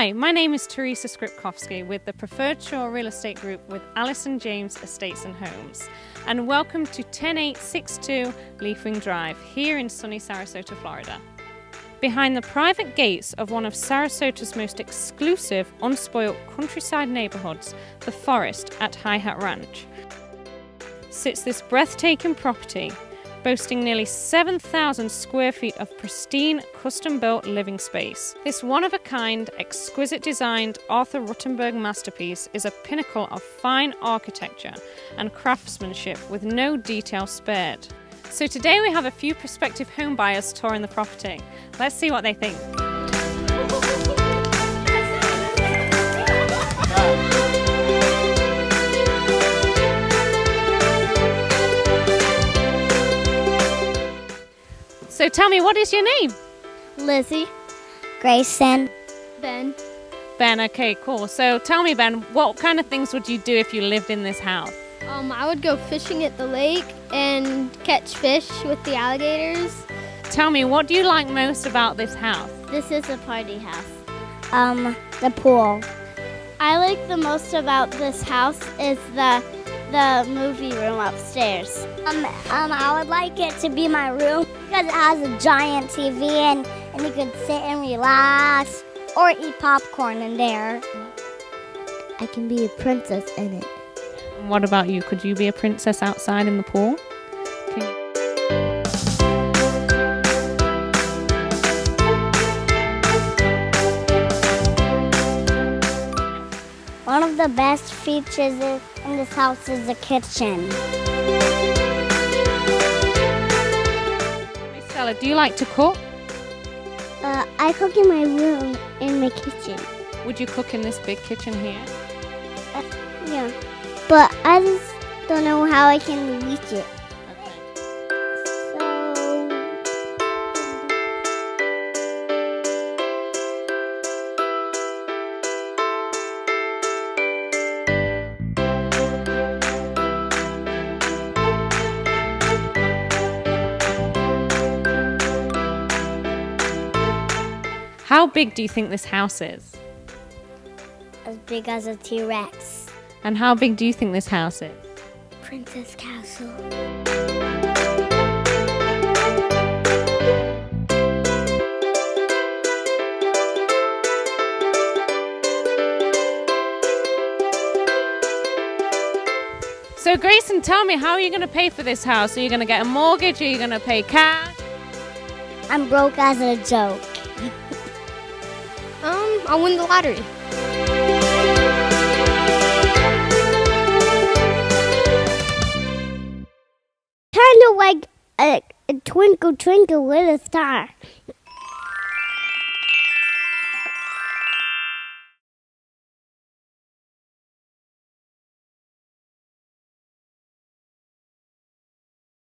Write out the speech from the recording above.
Hi, my name is Teresa Skripkowski with the Preferred Shore Real Estate Group with Allison James Estates and Homes. And welcome to 10862 Leafwing Drive here in sunny Sarasota, Florida. Behind the private gates of one of Sarasota's most exclusive, unspoilt countryside neighborhoods, the Forest at Hi Hat Ranch, sits this breathtaking property boasting nearly 7,000 square feet of pristine, custom built living space. This one of a kind, exquisite designed Arthur Rutenberg masterpiece is a pinnacle of fine architecture and craftsmanship with no detail spared. So today we have a few prospective home buyers touring the property. Let's see what they think. Tell me, what is your name? Lizzie. Grayson. Ben. Ben, okay, cool. So tell me, Ben, what kind of things would you do if you lived in this house? Um, I would go fishing at the lake and catch fish with the alligators. Tell me, what do you like most about this house? This is a party house. Um, the pool. I like the most about this house is the the movie room upstairs. Um, um, I would like it to be my room because it has a giant TV and, and you could sit and relax or eat popcorn in there. I can be a princess in it. What about you? Could you be a princess outside in the pool? Of the best features in this house is the kitchen. Stella, do you like to cook? Uh, I cook in my room in my kitchen. Would you cook in this big kitchen here? Uh, yeah, but I just don't know how I can reach it. How big do you think this house is? As big as a T-Rex. And how big do you think this house is? Princess Castle. So Grayson, tell me, how are you going to pay for this house? Are you going to get a mortgage? Are you going to pay cash? I'm broke as a joke. I'll win the lottery. Kind of like a, a twinkle twinkle little star.